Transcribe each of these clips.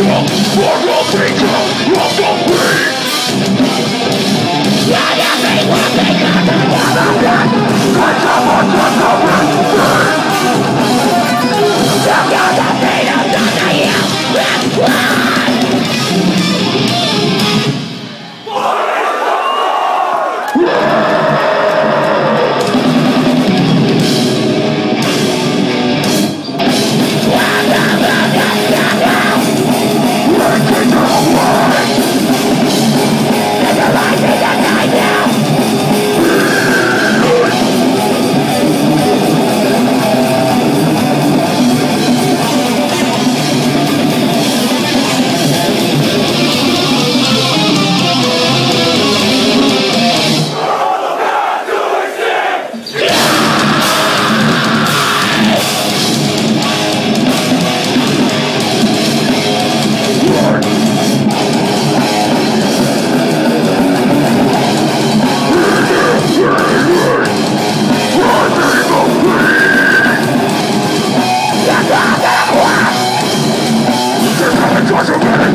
control For all people of the weak Yeah, yeah, they will be coming from the dead Cause someone took the rest thing Look on the feet of the hill and run What is the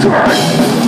Sorry.